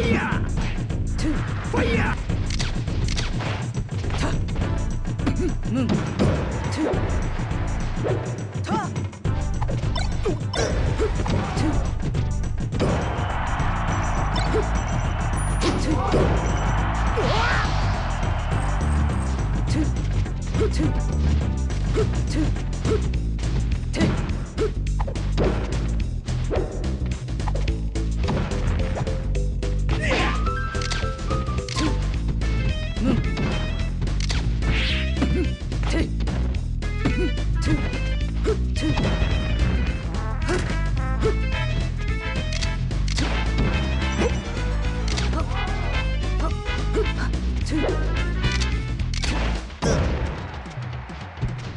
파이어! 투 파이어! 타! 문! 투! 타! 투! 투! 투! 투! 투! 투!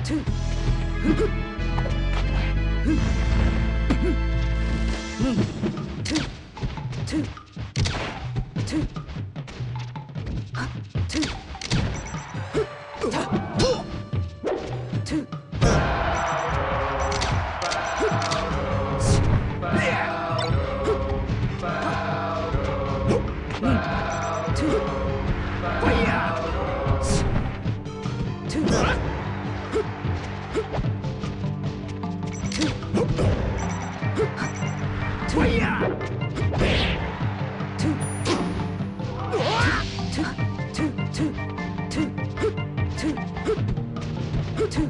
two, two, two.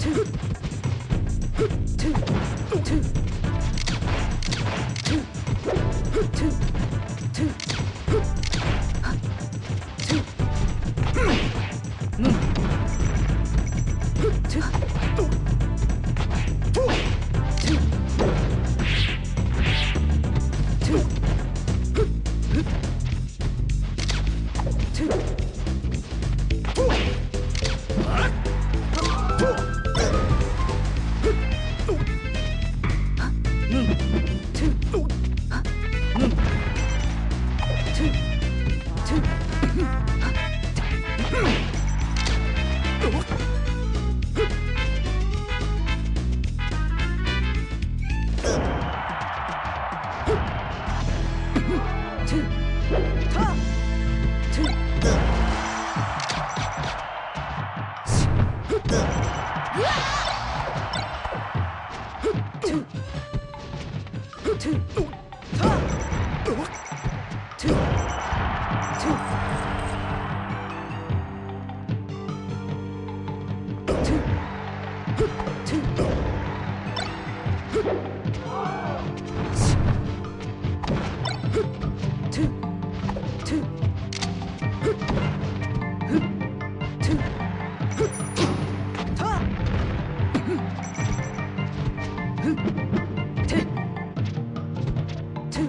Tooth. two. Two.